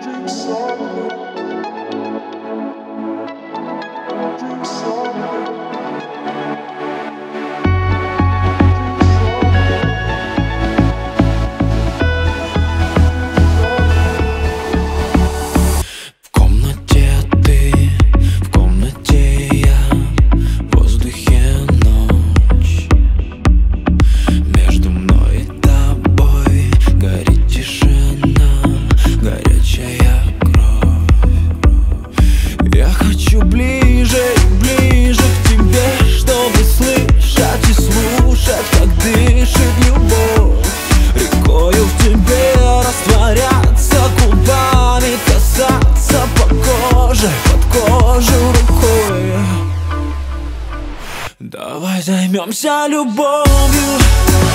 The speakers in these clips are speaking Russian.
magic summer. положил рукой. Давай займемся любовью.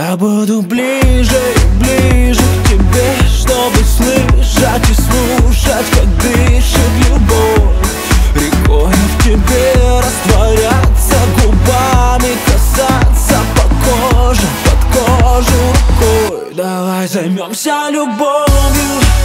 Я буду ближе и ближе к тебе, чтобы слышать и слушать, как дышит любовь. Рекой в тебе растворяться губами, касаться по коже, под кожу рукой. Давай займемся любовью.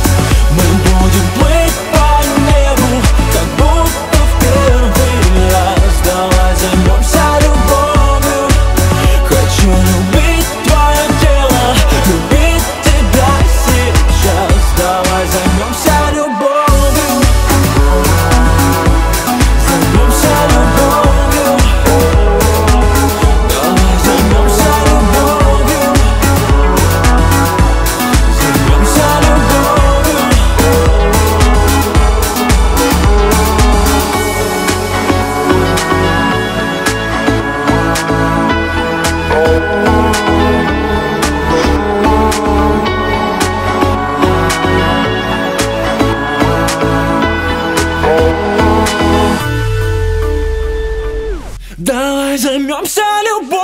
Давай займемся любовью.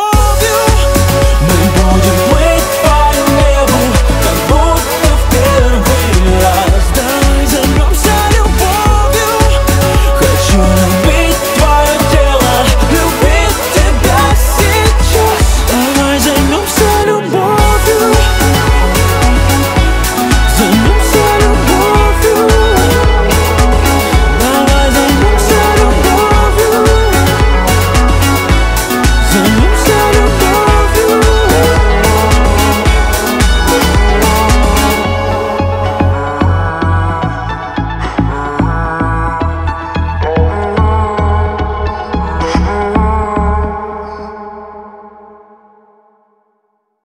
Мы будем